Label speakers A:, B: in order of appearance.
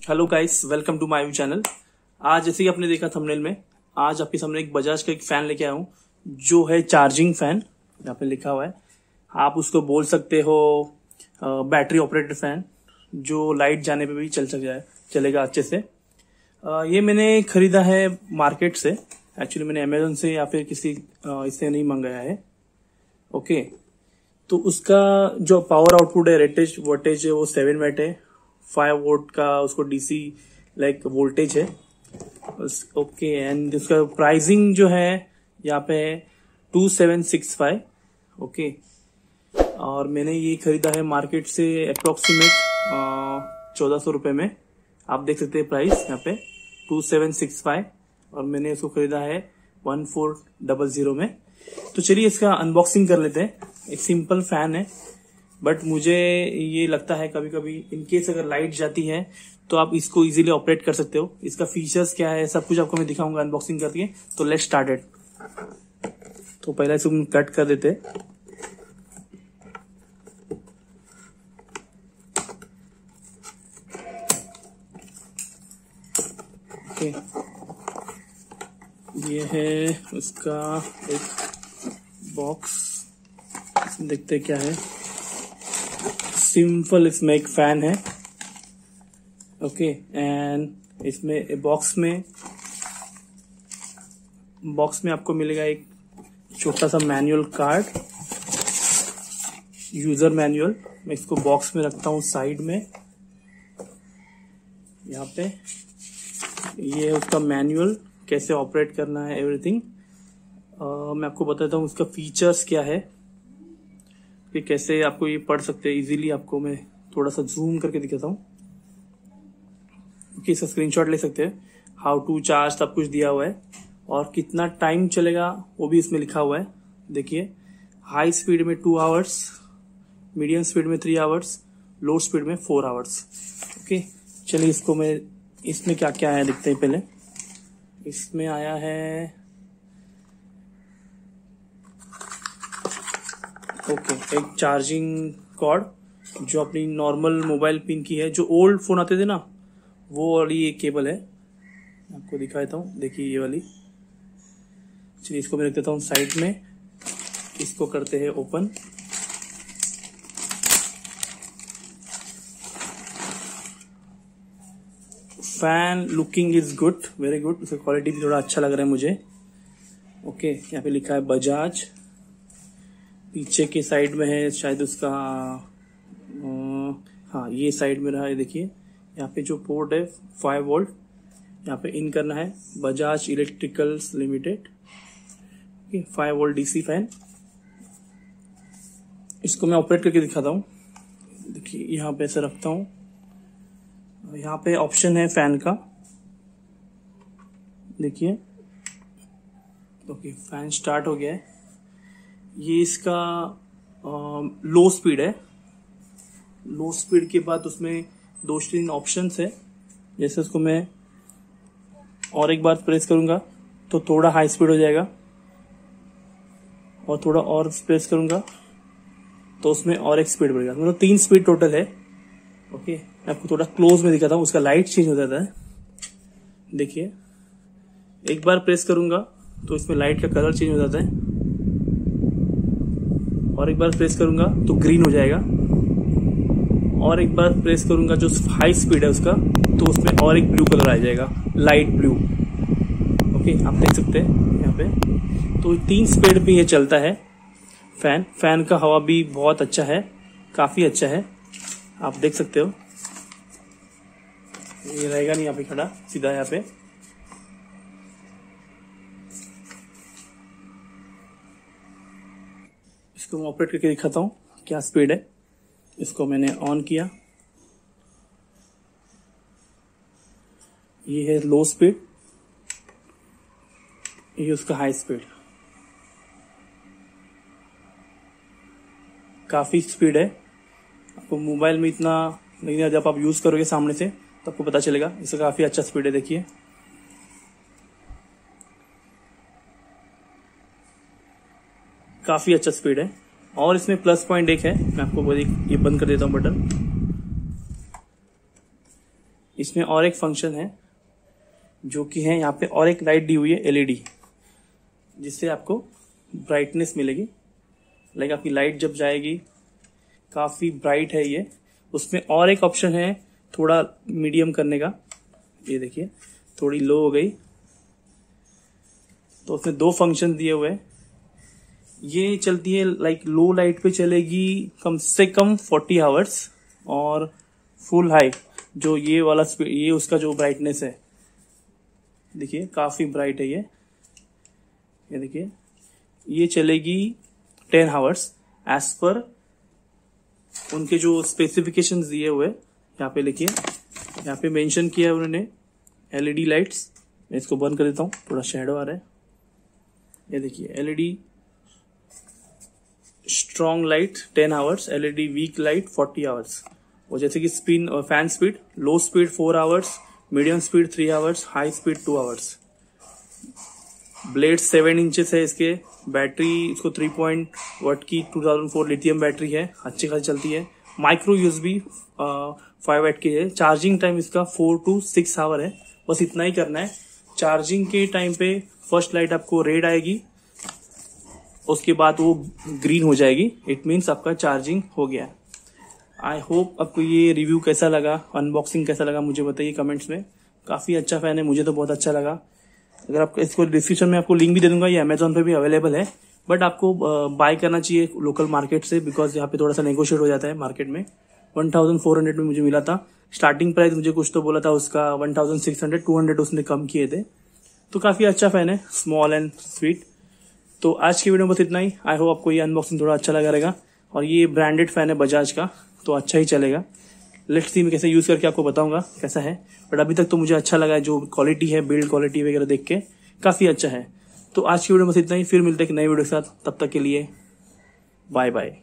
A: Hello guys, welcome to my channel. आज जैसे कि आपने देखा थंबनेल में, आज आपके सामने एक बजाज का एक फ़ैन लेके आया हूँ, जो है चार्जिंग फ़ैन यहाँ पे लिखा हुआ है। आप उसको बोल सकते हो बैटरी ऑपरेटेड फ़ैन जो लाइट जाने पे भी चल सक जाए, चलेगा अच्छे से। ये मैंने खरीदा है मार्केट से एक्चुअली मैंने अमेजोन से या फिर किसी इससे नहीं मंगाया है। ओके तो उसका जो पावर आउटपुट है रेटेज वोल्टेज है, वो सेवन वेट है। फाइव वोल्ट का उसको डीसी लाइक वोल्टेज है। ओके एंड उसका प्राइसिंग जो है, यहाँ पे है two seven six five okay और मैंने ये खरीदा है मार्केट से अप्रोक्सीमेट चौदह सौ रुपये में। आप देख सकते हैं प्राइस यहाँ पे टू सेवन सिक्स फाइव और मैंने इसको खरीदा है वन फोर डबल ज़ीरो में। तो चलिए इसका अनबॉक्सिंग कर लेते हैं। एक सिंपल फ़ैन है। बट मुझे ये लगता है कभी कभी इनकेस अगर लाइट जाती है तो आप इसको इजीली ऑपरेट कर सकते हो। इसका फीचर्स क्या है, सब कुछ आपको मैं दिखाऊँगा अनबॉक्सिंग करके। तो लेट स्टार्टेड तो पहले इसको कट कर देते ओके ये है उसका एक बॉक्स देखते क्या है। सिंपल इसमें एक फ़ैन है, ओके एंड इसमें बॉक्स में बॉक्स में आपको मिलेगा एक छोटा सा मैनुअल कार्ड यूज़र मैनुअल मैं इसको बॉक्स में रखता हूँ साइड में, यहाँ पे, ये है उसका मैनुअल कैसे ऑपरेट करना है एवरीथिंग मैं आपको बताता हूँ उसका फीचर्स क्या है कि कैसे आपको ये पढ़ सकते हैं इजीली आपको मैं थोड़ा सा जूम करके दिखाता हूँ। कि इसका स्क्रीनशॉट ले सकते हैं। हाउ टू चार्ज सब कुछ दिया हुआ है। और कितना टाइम चलेगा, वो भी इसमें लिखा हुआ है। देखिए हाई स्पीड में टू आवर्स मीडियम स्पीड में थ्री आवर्स लो स्पीड में फोर आवर्स ओके चलिए इसको मैं, इसमें क्या क्या आया, देखते हैं पहले। इसमें आया है ओके एक चार्जिंग कॉर्ड जो अपनी नॉर्मल मोबाइल पिन की है जो ओल्ड फ़ोन आते थे ना वो वाली एक केबल है। आपको दिखा देता हूँ देखिए ये वाली। चलिए इसको मैं रख देता हूँ साइड में। इसको करते हैं open fan looking is good very good उसका क्वालिटी भी थोड़ा अच्छा लग रहा है मुझे। ओके okay, यहाँ पे लिखा है बजाज पीछे के साइड में है, शायद उसका हाँ ये साइड में रहा है, देखिए। यहाँ पे जो पोर्ट है, फाइव वोल्ट, यहाँ पे इन करना है, Bajaj electricals limited. Five volt DC fan. इसको मैं ऑपरेट करके दिखाता हूँ। देखिए, यहाँ पे ऐसे रखता हूँ। यहाँ पे ऑप्शन है फ़ैन का। देखिए। ओके, फ़ैन स्टार्ट हो गया है। ये इसका लो स्पीड है। लो स्पीड के बाद उसमें दो तीन ऑप्शंस है। जैसे उसको मैं और एक बार प्रेस करूँगा तो थोड़ा हाई स्पीड हो जाएगा। और थोड़ा और प्रेस करूँगा तो उसमें और एक स्पीड बढ़ेगा। मतलब तीन स्पीड टोटल है। ओके मैं आपको थोड़ा क्लोज में दिखाता हूँ, उसका लाइट चेंज हो जाता है। देखिए। एक बार प्रेस करूँगा तो इसमें लाइट का कलर चेंज हो जाता है। और एक बार प्रेस करूँगा तो ग्रीन हो जाएगा। और एक बार प्रेस करूँगा जो हाई स्पीड है उसका तो उसमें और एक ब्लू कलर आ जाएगा, लाइट ब्लू। ओके, आप देख सकते हैं यहाँ पे। तो तीन स्पीड भी ये चलता है। फ़ैन फ़ैन का हवा भी बहुत अच्छा है, काफ़ी अच्छा है। आप देख सकते हो। ये रहेगा नहीं यहाँ पे खड़ा, सीधा यहाँ पे। इसको मैं ऑपरेट करके दिखाता हूँ क्या स्पीड है। इसको मैंने ऑन किया। ये है लो स्पीड ये उसका हाई स्पीड काफ़ी स्पीड है। आपको मोबाइल में इतना नहीं जब आप यूज़ करोगे सामने से तो आपको पता चलेगा। इसका काफ़ी अच्छा स्पीड है, देखिए। काफ़ी अच्छा स्पीड है। और इसमें प्लस पॉइंट एक है। मैं आपको ये बंद कर देता हूँ बटन। इसमें और एक फ़ंक्शन है, जो कि है यहाँ पे और एक लाइट दी हुई है एलईडी जिससे आपको ब्राइटनेस मिलेगी। लाइक आपकी लाइट जब जाएगी, काफ़ी ब्राइट है ये। उसमें और एक ऑप्शन है, थोड़ा मीडियम करने का। ये देखिए, थोड़ी लो हो गई। तो उसमें दो फ़ंक्शन दिए हुए हैं। ये चलती है लाइक लो लाइट पे चलेगी कम से कम फोर्टी आवर्स और फुल हाई जो ये वाला ये उसका जो ब्राइटनेस है। देखिए, काफ़ी ब्राइट है ये। ये देखिए, ये चलेगी टेन आवर्स एज पर उनके जो स्पेसिफिकेशंस दिए हुए यहाँ पे लिखिए, यहाँ पे मेंशन किया है उन्होंने एलईडी लाइट्स मैं इसको बंद कर देता हूँ, थोड़ा शेडो आ रहा है। ये देखिए LED strong light ten hours LED weak light forty hours और जैसे कि spin fan speed low speed four hours medium speed three hours high speed two hours blade seven inches है इसके. बैटरी इसको थ्री पॉइंट वट की two thousand four lithium battery है. अच्छी खासी चलती है. माइक्रो यूएसबी फाइव एट की है. चार्जिंग टाइम इसका फोर टू सिक्स आवर है. बस इतना ही करना है. चार्जिंग के टाइम पे फ़र्स्ट लाइट आपको रेड आएगी. उसके बाद वो ग्रीन हो जाएगी. इट मीन्स आपका चार्जिंग हो गया. आई होप आपको ये रिव्यू कैसा लगा? अनबॉक्सिंग कैसा लगा मुझे बताइए कमेंट्स में. काफ़ी अच्छा फ़ैन है, मुझे तो बहुत अच्छा लगा. अगर आपको इसको डिस्क्रिप्शन में आपको लिंक भी दे दूँगा, ये अमेजोन पे भी अवेलेबल है. बट आपको बाय करना चाहिए लोकल मार्केट से बिकॉज़ यहाँ पे थोड़ा सा नेगोशिएट हो जाता है मार्केट में. वन थाउज़ेंड फोर हंड्रेड में मुझे मिला था. स्टार्टिंग प्राइस मुझे कुछ तो बोला था उसका one thousand six hundred two hundred उसने कम किए थे. तो काफ़ी अच्छा फ़ैन है स्मॉल एंड स्वीट तो आज की वीडियो में बस इतना ही। आई होप आपको ये अनबॉक्सिंग थोड़ा अच्छा लगा रहेगा। और ये ब्रांडेड फ़ैन है बजाज का तो अच्छा ही चलेगा। लेट्स सी मैं कैसे यूज़ करके आपको बताऊँगा कैसा है। बट अभी तक तो मुझे अच्छा लगा है जो क्वालिटी है बिल्ड क्वालिटी वगैरह देख के, काफ़ी अच्छा है। तो आज की वीडियो में बस इतना ही। फिर मिलते हैं एक नई वीडियो के साथ। तब तक के लिए बाय बाय